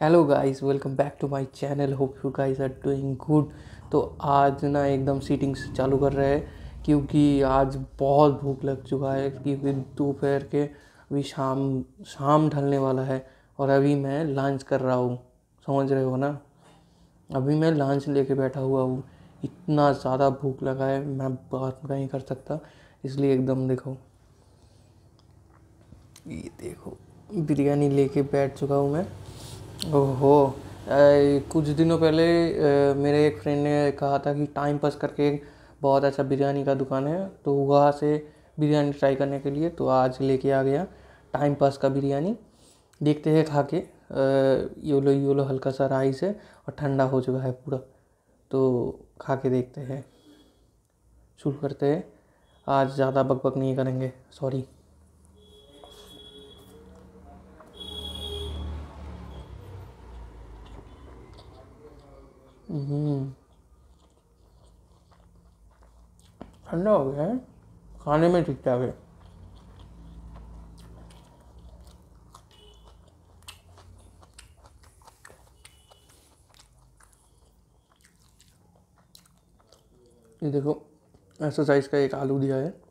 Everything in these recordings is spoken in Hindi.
Hello guys welcome back to my channel hope you guys are doing good तो आज ना एकदम सीटिंग से चालू कर रहे हैं, क्योंकि आज बहुत भूख लग चुका है क्योंकि दोपहर के अभी शाम शाम ढलने वाला है और अभी मैं लंच कर रहा हूँ। समझ रहे हो ना? अभी मैं लंच लेके बैठा हुआ हूँ। इतना ज़्यादा भूख लगा है, मैं बात नहीं कर सकता। इसलिए एकदम देखो, ये देखो, बिरयानी लेके बैठ चुका हूँ मैं। ओहो कुछ दिनों पहले मेरे एक फ्रेंड ने कहा था कि टाइम पास करके बहुत अच्छा बिरयानी का दुकान है तो वहाँ से बिरयानी ट्राई करने के लिए तो आज लेके आ गया टाइम पास का बिरयानी। देखते हैं खा के योलो योलो हल्का सा राइस है और ठंडा हो चुका है पूरा तो खा के देखते हैं। शुरू करते हैं। आज ज़्यादा बकबक नहीं करेंगे सॉरी ठंडा हो गया है। खाने में ठीक ठाक है। ये देखो एक्सरसाइज का एक आलू दिया है।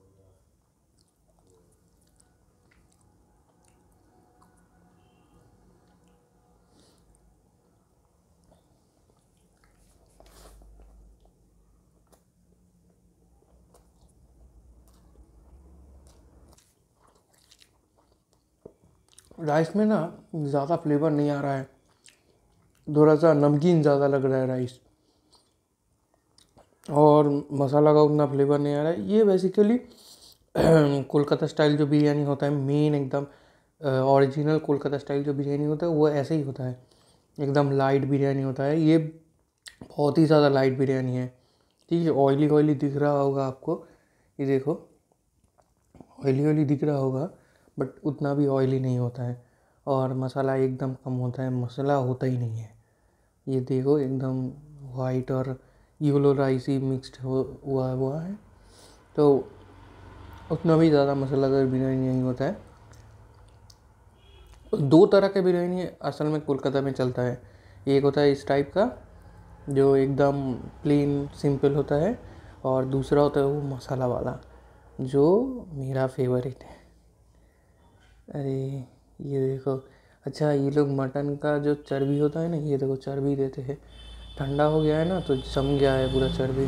राइस में ना ज़्यादा फ्लेवर नहीं आ रहा है। थोड़ा सा नमकीन ज़्यादा लग रहा है राइस और मसाला का उतना फ्लेवर नहीं आ रहा है। ये बेसिकली कोलकाता स्टाइल जो बिरयानी होता है मेन एकदम ओरिजिनल कोलकाता स्टाइल जो बिरयानी होता है, वो ऐसे ही होता है। एकदम लाइट बिरयानी होता है। ये बहुत ही ज़्यादा लाइट बिरयानी है। ठीक है ऑयली ऑयली दिख रहा होगा आपको। ये देखो ऑयली ऑयली दिख रहा होगा बट उतना भी ऑयली नहीं होता है। और मसाला एकदम कम होता है, मसाला होता ही नहीं है। ये देखो, एकदम वाइट और येलो राइस ही मिक्सड हो, हुआ हुआ है। तो उतना भी ज़्यादा मसालेदार बिरयानी नहीं होता है। दो तरह के बिरयानी असल में कोलकाता में चलता है। एक होता है इस टाइप का, जो एकदम प्लेन सिंपल होता है, और दूसरा होता है वो मसाला वाला, जो मेरा फेवरेट है। अरे ये देखो। अच्छा ये लोग मटन का जो चर्बी होता है ना, ये देखो चर्बी देते हैं। ठंडा हो गया है ना तो जम गया है पूरा चर्बी।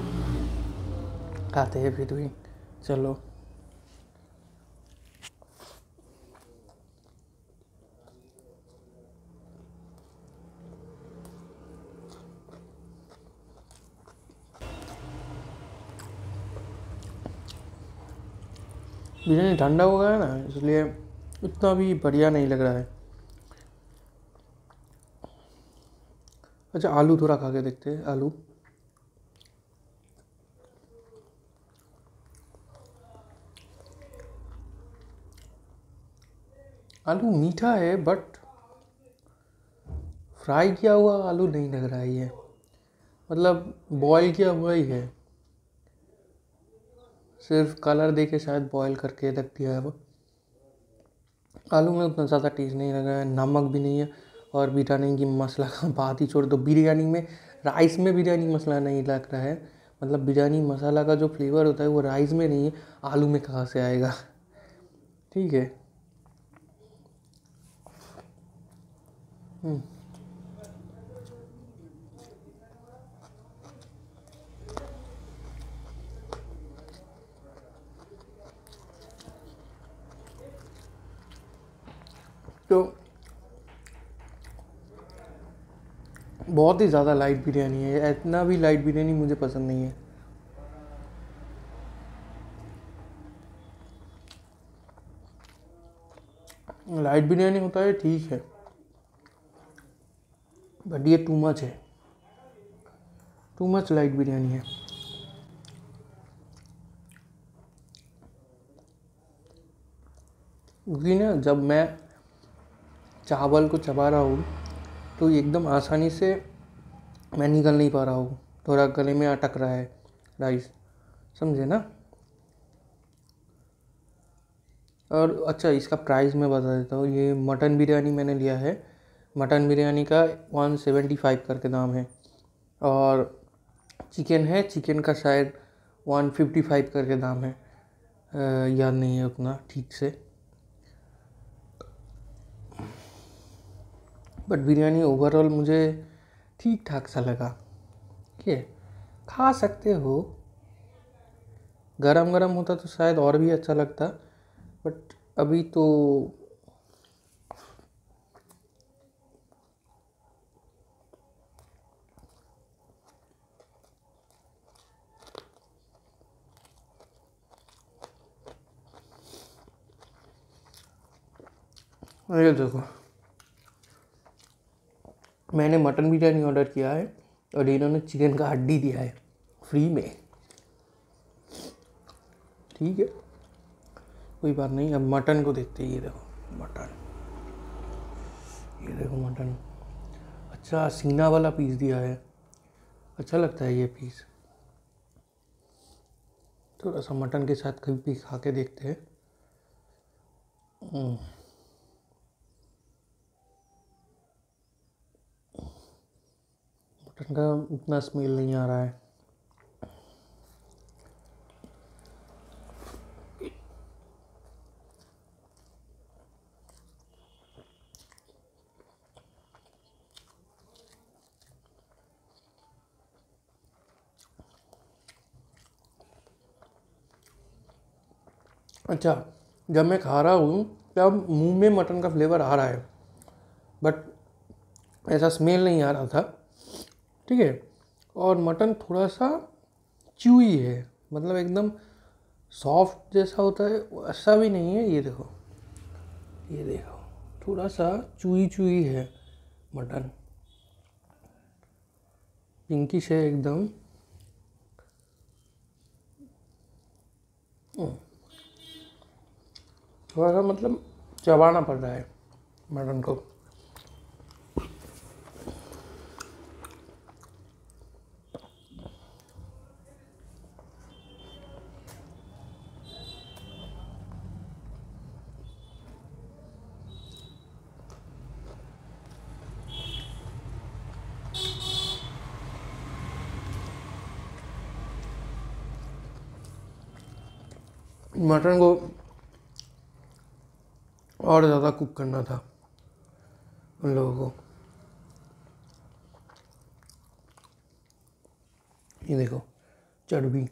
खाते हैं फिर भी। चलो। बिरयानी ठंडा हो गया है ना, इसलिए उतना भी बढ़िया नहीं लग रहा है। अच्छा आलू थोड़ा खा के देखते हैं, आलू। आलू मीठा है बट फ्राई किया हुआ आलू नहीं लग रहा है ये। मतलब बॉईल किया हुआ ही है। सिर्फ़ कलर दे के शायद बॉईल करके रख दिया है वो। आलू में उतना ज़्यादा टेस्ट नहीं लगा है, नमक भी नहीं है और बीटा की मसाला का बात ही छोड़ दो। बिरयानी में राइस में बिरयानी मसाला नहीं लग रहा है। मतलब बिरयानी मसाला का जो फ्लेवर होता है वो राइस में नहीं है, आलू में कहाँ से आएगा? ठीक है। तो बहुत ही ज़्यादा लाइट बिरयानी है। इतना भी लाइट बिरयानी मुझे पसंद नहीं है। लाइट बिरयानी होता है, ठीक है। बट ये टू मच है। टू मच लाइट बिरयानी है। क्योंकि ना जब मैं चावल को चबा रहा हूँ तो एकदम आसानी से मैं निकल नहीं पा रहा हूँ। थोड़ा गले में अटक रहा है राइस समझे ना? और अच्छा इसका प्राइस मैं बता देता हूँ। ये मटन बिरयानी मैंने लिया है। मटन बिरयानी का वन सेवेंटी फाइव करके दाम है। और चिकन है चिकन का शायद वन फिफ्टी फाइव करके दाम है। याद नहीं है उतना ठीक से। बट बिरयानी ओवरऑल मुझे ठीक ठाक सा लगा। ठीक है? खा सकते हो। गरम गरम होता तो शायद और भी अच्छा लगता, बट अभी तो देखो। मैंने मटन बिरयानी ऑर्डर किया है और इन्होंने चिकन का हड्डी दिया है, फ्री में। ठीक है? कोई बात नहीं, अब मटन को देखते हैं, ये देखो, मटन। ये देखो मटन। अच्छा सीना वाला पीस दिया है। अच्छा लगता है ये पीस। थोड़ा सा मटन के साथ कभी भी खा के देखते हैं। मटन का उतना स्मेल नहीं आ रहा है। अच्छा जब मैं खा रहा हूँ, तब मुँह में मटन का फ्लेवर आ रहा है बट ऐसा स्मेल नहीं आ रहा था। ठीक है? और मटन थोड़ा सा च्यूई है। मतलब एकदम सॉफ्ट जैसा होता है ऐसा भी नहीं है। ये देखो ये देखो थोड़ा सा चुई चुई है मटन। पिंकिश है एकदम। हम्म। थोड़ा सा मतलब चबाना पड़ रहा है मटन को। मटन को और ज़्यादा कुक करना था उन लोगों को। ये देखो, चर्बी।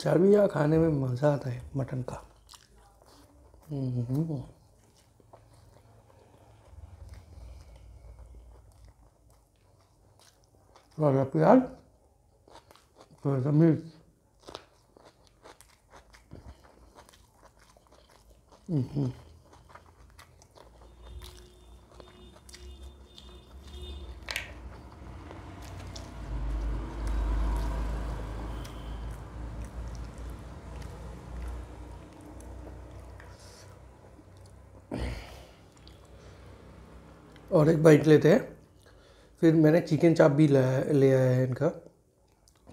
चर्बी या खाने में मज़ा आता है मटन का। थोड़ा प्याज थोड़ा सा मिर्च और एक बाइट लेते हैं। फिर मैंने चिकन चाप भी लाया, ले आया है इनका।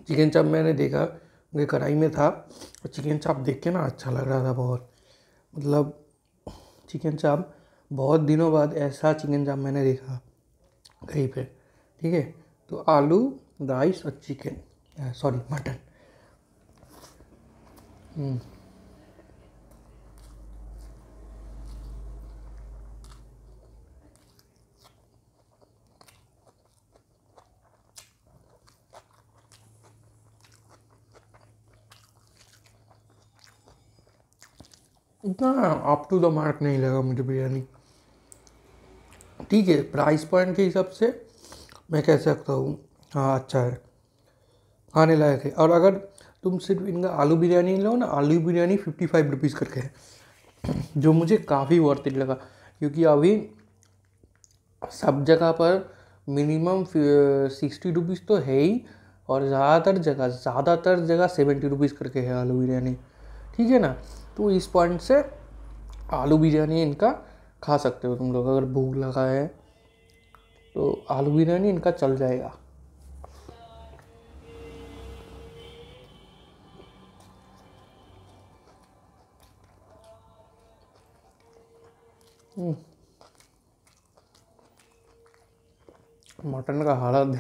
चिकन चाप मैंने देखा मेरे कढ़ाई में था। और चिकन चाप देख के ना अच्छा लग रहा था बहुत। मतलब चिकन चाप बहुत दिनों बाद ऐसा चिकन चाप मैंने देखा कहीं पे, ठीक है? तो आलू, राइस और चिकन सॉरी, मटन। इतना अप टू द मार्क नहीं लगा मुझे बिरयानी। ठीक है प्राइस पॉइंट के हिसाब से मैं कह सकता हूँ हाँ अच्छा है। खाने लायक है। और अगर तुम सिर्फ़ इनका आलू बिरयानी लो ना, आलू बिरयानी फिफ्टी फाइव रुपीज़ करके है, जो मुझे काफ़ी वर्थ इट लगा, क्योंकि अभी सब जगह पर मिनिमम सिक्सटी रुपीज़ तो है ही, और ज़्यादातर जगह ज़्यादातर जगह सेवेंटी रुपीज़ करके है आलू बिरयानी। ठीक है ना? तो इस पॉइंट से आलू बिरयानी इनका खा सकते हो तुम लोग, अगर भूख लगा है तो आलू बिरयानी इनका चल जाएगा। हम्म। मटन का हालत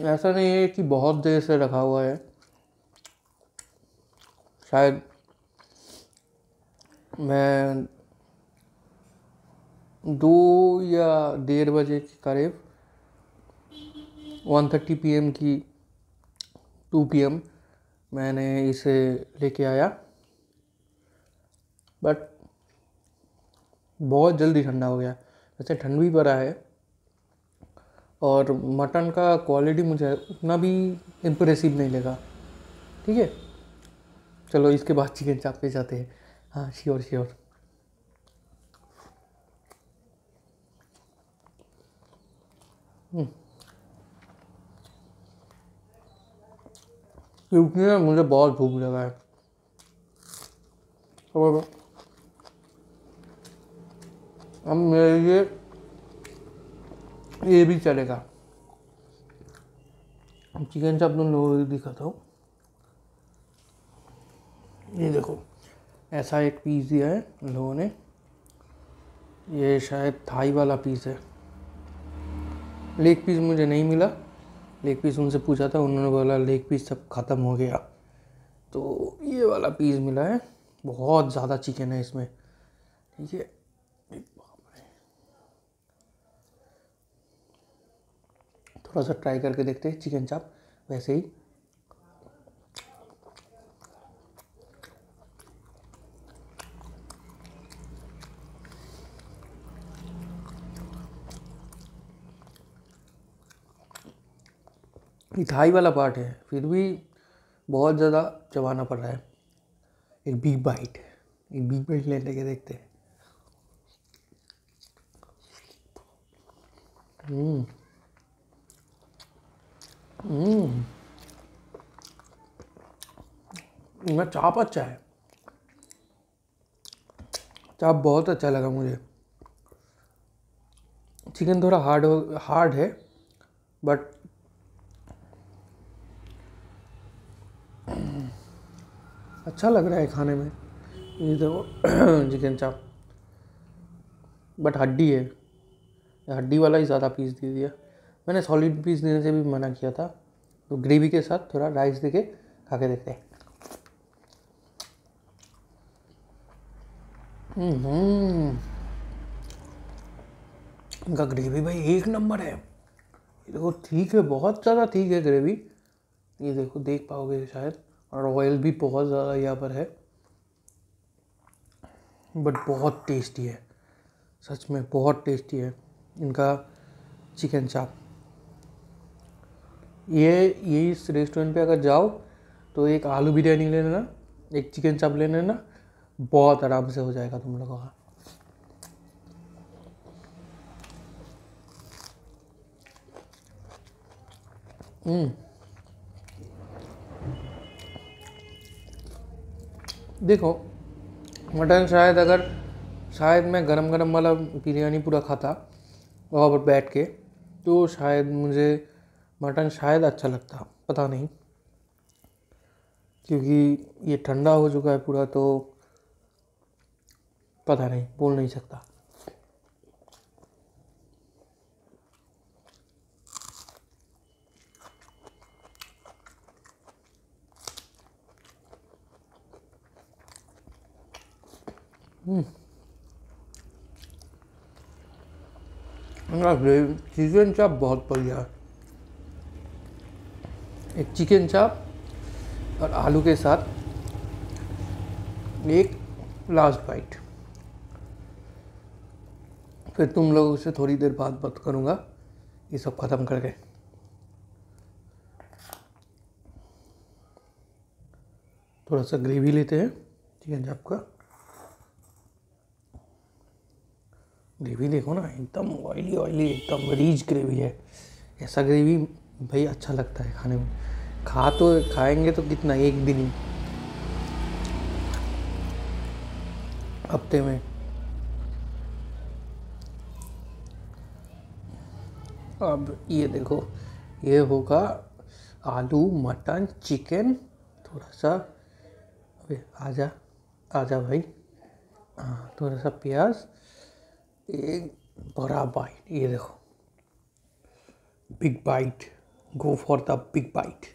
ऐसा नहीं है कि बहुत देर से रखा हुआ है। शायद मैं दो या डेढ़ बजे के करीब वन थर्टी पी की टू पी मैंने इसे लेके आया। बट बहुत जल्दी ठंडा हो गया। वैसे ठंड भी पड़ा है। और मटन का क्वालिटी मुझे उतना भी इम्प्रेसिव नहीं लगा। ठीक है? चलो, इसके बाद चिकन चाप पे जाते हैं। हाँ श्योर श्योर क्योंकि मुझे बहुत भूख लगा है। अब मेरे लिए ये भी चलेगा। चिकन चाप तुम लोगों को दिखाता हूँ। ये देखो, ऐसा एक पीस दिया है लोगों ने। ये शायद थाई वाला पीस है। लेग पीस मुझे नहीं मिला। लेग पीस उनसे पूछा था, उन्होंने बोला लेग पीस सब ख़त्म हो गया। तो ये वाला पीस मिला है। बहुत ज़्यादा चिकन है इसमें। ठीक है? थोड़ा सा ट्राई करके देखते हैं चिकन चाप वैसे ही। मिठाई वाला पार्ट है, फिर भी बहुत ज़्यादा चबाना पड़ रहा है। एक बिग बाइट एक बिग बाइट ले लेके देखते हैं। हम्म। हम्म चाप अच्छा है। चाप बहुत अच्छा लगा मुझे। चिकन थोड़ा हार्ड हो हार्ड है बट अच्छा लग रहा है खाने में। ये देखो चिकन चाप। बट हड्डी है। हड्डी वाला ही ज़्यादा पीस दे दिया। मैंने सॉलिड पीस देने से भी मना किया था। तो ग्रेवी के साथ थोड़ा राइस देके खा के देखते हैं। इनका ग्रेवी भाई एक नंबर है। देखो ठीक है, बहुत ज़्यादा ठीक है ग्रेवी ये देखो, देख पाओगे शायद। और ऑयल भी बहुत ज़्यादा यहाँ पर है। बट बहुत टेस्टी है। सच में बहुत टेस्टी है। इनका चिकन चाप ये ये इस रेस्टोरेंट पे अगर जाओ तो एक आलू बिरयानी ले लेना, एक चिकन चाप ले लेना, बहुत आराम से हो जाएगा तुम लोगों का। हम्म। देखो, मटन शायद अगर, शायद मैं गरम गरम वाला बिरयानी पूरा खाता, वहाँ पर बैठ के तो शायद मुझे मटन शायद अच्छा लगता, पता नहीं। क्योंकि ये ठंडा हो चुका है पूरा तो पता नहीं, बोल नहीं सकता। चिकन चाप बहुत बढ़िया है। एक चिकन चाप और आलू के साथ एक लास्ट बाइट फिर तुम लोगों से थोड़ी देर बाद बात करूँगा। ये सब ख़त्म करके। थोड़ा सा ग्रेवी लेते हैं चिकन चाप का। ग्रेवी देखो ना, एकदम ऑयली ऑयली एकदम रिच ग्रेवी है। ऐसा ग्रेवी भाई अच्छा लगता है खाने में। खा तो खाएँगे तो कितना, एक दिन ही हफ़्ते में। अब ये देखो, ये होगा आलू, मटन, चिकन, थोड़ा सा, अबे, आजा आजा भाई। हाँ थोड़ा सा प्याज, एक बड़ा बाइट ये देखो। Big bite go for the big bite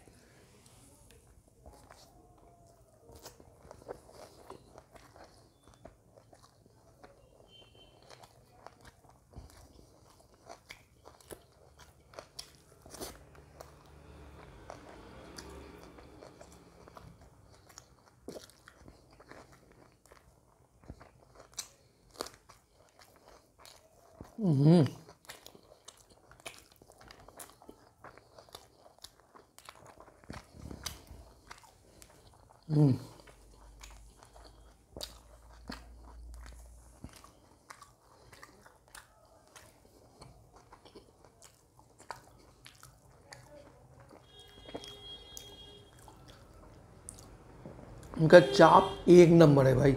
इनका चाप एक नंबर है भाई,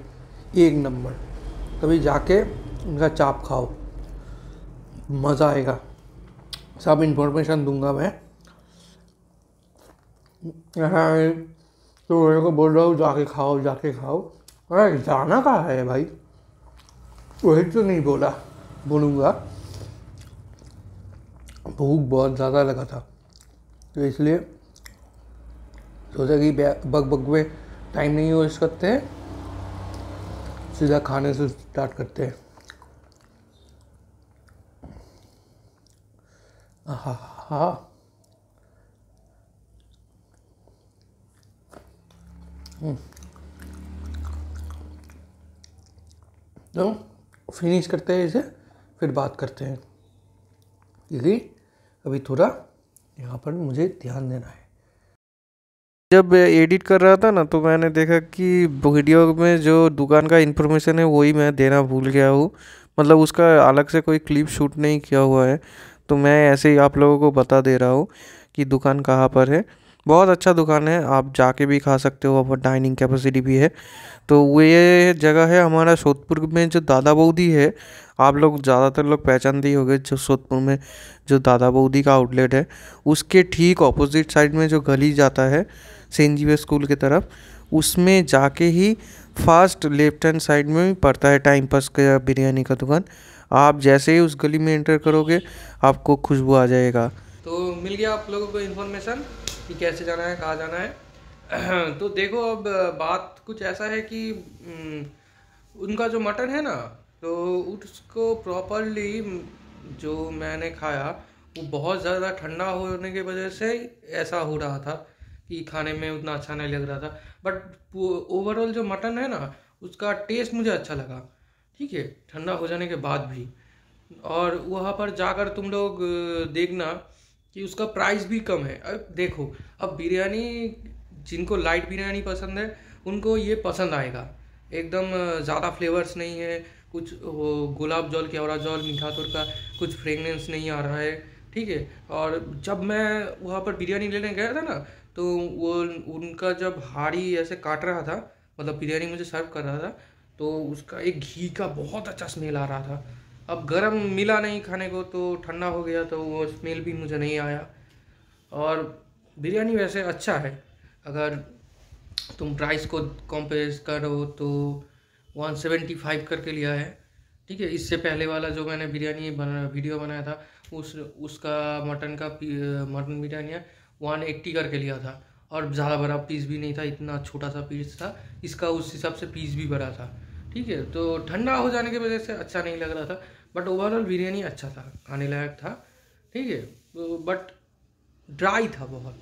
एक नंबर। कभी जाके उनका चाप खाओ। मज़ा आएगा। सब इन्फॉर्मेशन दूँगा मैं। तो मेरे को बोल रहा हूँ, जाके खाओ जाके खाओ। अरे, जाना कहाँ है भाई? वही तो नहीं बोला, बोलूँगा। भूख बहुत ज़्यादा लगा था तो इसलिए सोचा कि बग बग में टाइम नहीं वेस्ट करते हैं, सीधा खाने से स्टार्ट करते हैं हाँ। तो फिनिश करते हैं इसे, फिर बात करते हैं। क्योंकि अभी थोड़ा यहाँ पर मुझे ध्यान देना है। जब एडिट कर रहा था ना तो मैंने देखा कि वीडियो में जो दुकान का इन्फॉर्मेशन है, वही मैं देना भूल गया हूँ। मतलब उसका अलग से कोई क्लिप शूट नहीं किया हुआ है। तो मैं ऐसे ही आप लोगों को बता दे रहा हूँ कि दुकान कहाँ पर है। बहुत अच्छा दुकान है, आप जाके भी खा सकते हो और डाइनिंग कैपेसिटी भी है। तो वो ये जगह है हमारा सोदपुर में जो दादा बऊदी है, आप लोग ज़्यादातर लोग पहचानते ही होंगे जो सोदपुर में जो दादा बऊदी का आउटलेट है। उसके ठीक ऑपोजिट साइड में जो गली जाता है सेंट जीवे स्कूल की तरफ़, उसमें जाके ही फास्ट लेफ़्ट हैंड साइड में पड़ता है टाइम पास का बिरयानी का दुकान। आप जैसे ही उस गली में एंटर करोगे, आपको खुशबू आ जाएगा। तो मिल गया आप लोगों को इन्फॉर्मेशन कि कैसे जाना है, कहाँ जाना है। तो देखो अब बात कुछ ऐसा है कि उनका जो मटन है ना तो उसको प्रॉपरली जो मैंने खाया, वो बहुत ज़्यादा ठंडा होने की वजह से ऐसा हो रहा था कि खाने में उतना अच्छा नहीं लग रहा था। बट ओवरऑल जो मटन है ना, उसका टेस्ट मुझे अच्छा लगा। ठीक है, ठंडा हो जाने के बाद भी। और वहाँ पर जाकर तुम लोग देखना कि उसका प्राइस भी कम है। अब देखो, अब बिरयानी, जिनको लाइट बिरयानी पसंद है, उनको ये पसंद आएगा। एकदम ज़्यादा फ्लेवर्स नहीं है, कुछ वो गुलाब जल जल, मीठा तुर का कुछ फ्रेगनेंस नहीं आ रहा है, ठीक है? और जब मैं वहाँ पर बिरयानी लेने गया था ना तो वो, उनका जब हाड़ी ऐसे काट रहा था मतलब बिरयानी मुझे सर्व कर रहा था तो उसका एक घी का बहुत अच्छा स्मेल आ रहा था। अब गर्म मिला नहीं खाने को तो ठंडा हो गया तो वो स्मेल भी मुझे नहीं आया। और बिरयानी वैसे अच्छा है। अगर तुम प्राइस को कंपेयर करो तो वन सेवेंटी फाइव करके लिया है। ठीक है, इससे पहले वाला जो मैंने बिरयानी बना वीडियो बनाया था, उस, उसका मटन का मटन बिरयानी वन एट्टी करके लिया था। और ज़्यादा बड़ा पीस भी नहीं था, इतना छोटा सा पीस था। इसका उस हिसाब से पीस भी बड़ा था। ठीक है तो ठंडा हो जाने की वजह से अच्छा नहीं लग रहा था बट ओवरऑल बिरयानी अच्छा था, खाने लायक था, ठीक है बट ड्राई था बहुत।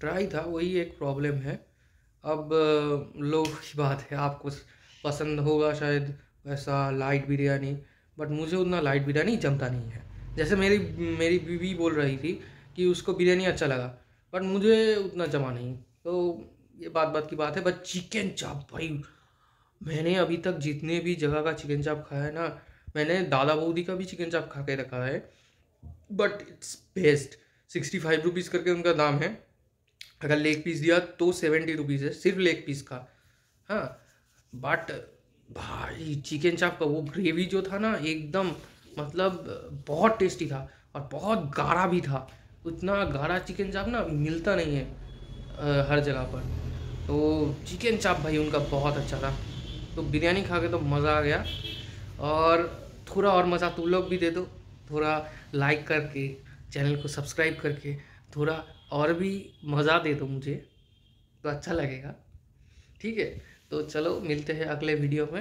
ड्राई था, वही एक प्रॉब्लम है। अब लोग की बात है, आपको पसंद होगा शायद वैसा लाइट बिरयानी बट मुझे उतना लाइट बिरयानी जमता नहीं है। जैसे मेरी मेरी बीवी बोल रही थी कि उसको बिरयानी अच्छा लगा बट मुझे उतना जमा नहीं। तो ये बात बात की बात है बट चिकन चाप भाई मैंने अभी तक जितने भी जगह का चिकन चाप खाया है ना, मैंने दादा बूदी का भी चिकन चाप खा के रखा है but it's best sixty five rupees करके उनका दाम है। अगर लेग पीस दिया तो सेवेंटी रुपीज़ है, सिर्फ़ लेग पीस का। हाँ बट भाई चिकन चाप का वो ग्रेवी जो था ना, एकदम मतलब बहुत टेस्टी था और बहुत गाढ़ा भी था। उतना गाढ़ा चिकन चाप ना मिलता नहीं है हर जगह पर। तो चिकन चाप भाई उनका बहुत अच्छा था। तो बिरयानी खा के तो मज़ा आ गया। और थोड़ा और मज़ा तुम लोग भी दे दो। थोड़ा लाइक करके चैनल को सब्सक्राइब करके, थोड़ा और भी मज़ा दे दो मुझे। तो अच्छा लगेगा। ठीक है? तो चलो, मिलते हैं अगले वीडियो में।